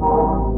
Results and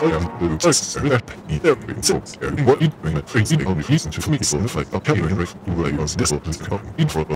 that what it when tracing on the reason to some fight up carrying right to lay on this of this in front of Just that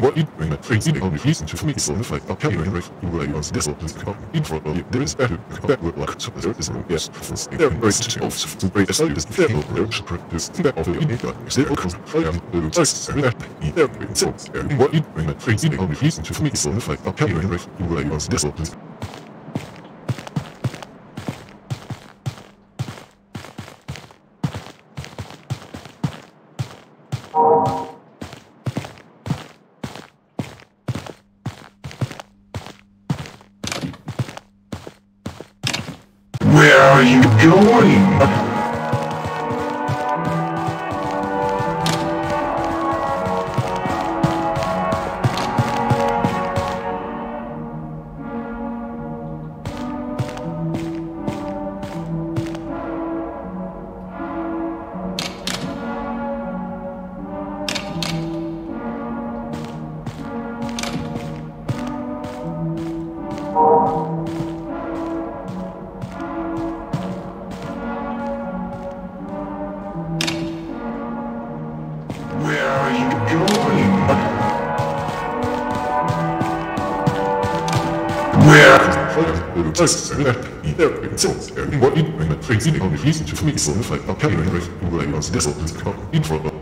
what when a crazy only reason to make so if I up here and you will use this this come in front of you there is better that would like to there is no yes for their very to of to break the cells the no approach practice that of the is there because I am the choices are that themselves and what when a crazy only reason to make so if I up here and you will use this or going? Where Their themselves and what it when a crazy only reason to make so if I here and right you will this or this come in front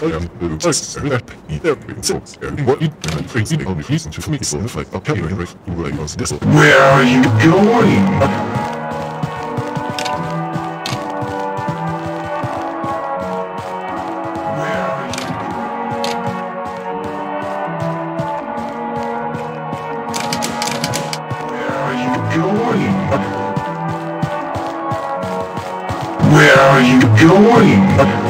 Where are you going? Where are you going? Where are you going?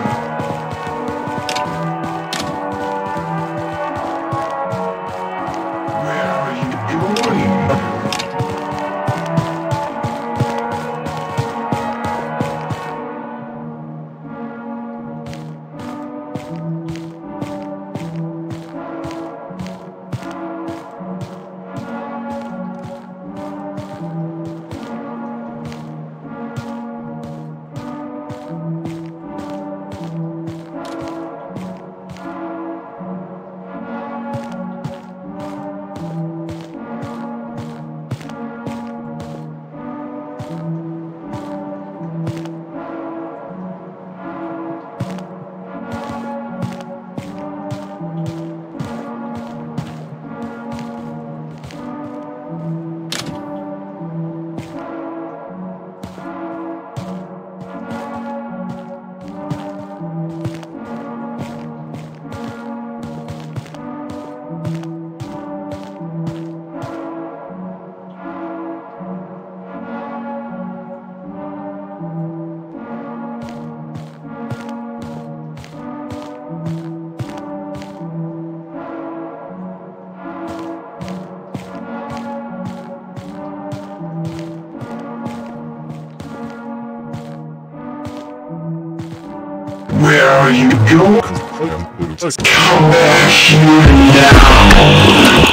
Where are you going? Come back here now!